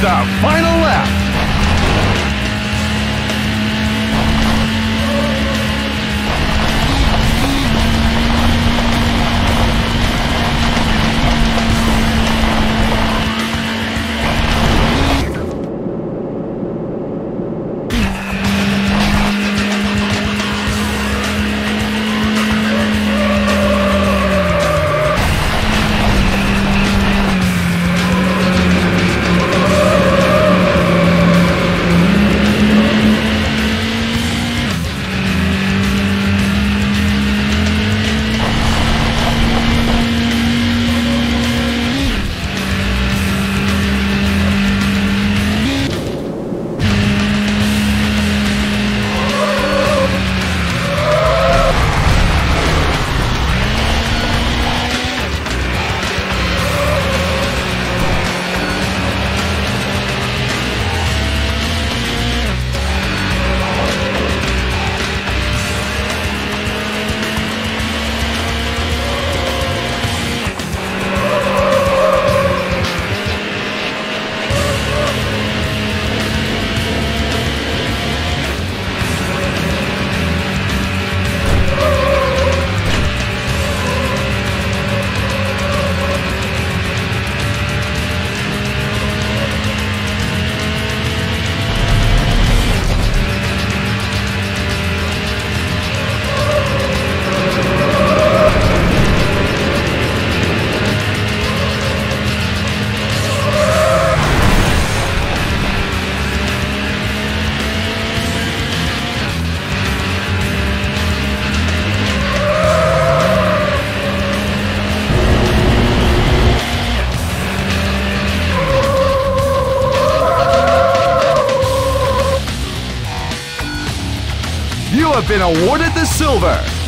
the final lap. Been awarded the silver.